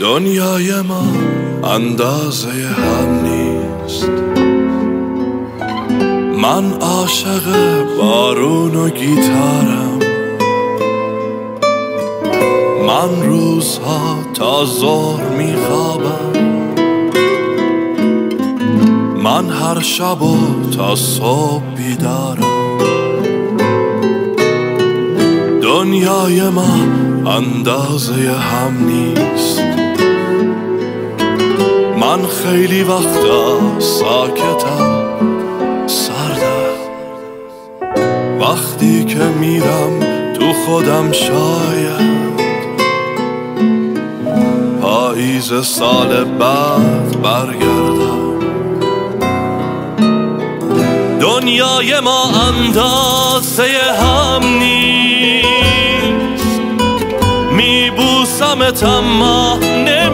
دنیای ما اندازه هم نیست. من عاشق بارون و گیتارم. من روزها تا ظهر میخوابم. من هر شب و تا صبح بیدارم. دنیای ما اندازه هم نیست. من خیلی وقتا ساکتم سردم وقتی که میرم تو خودم شاید. پاییز سال بعد برگردم. دنیای ما اندازه هم نیست. میبوسمت اما نمیمونم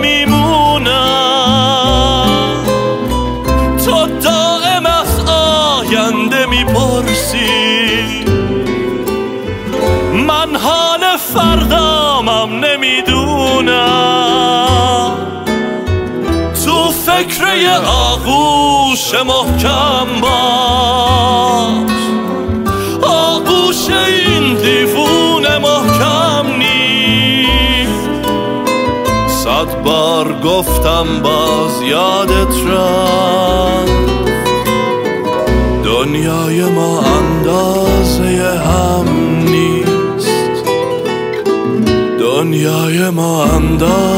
فردامم نمی‌دونم. تو فکر آغوش محکم باش. آغوش این دیوون محکم نیست. صد بار گفتم باز یادت رفت. دنیای ما اندازه نیست دنیای ما اندازه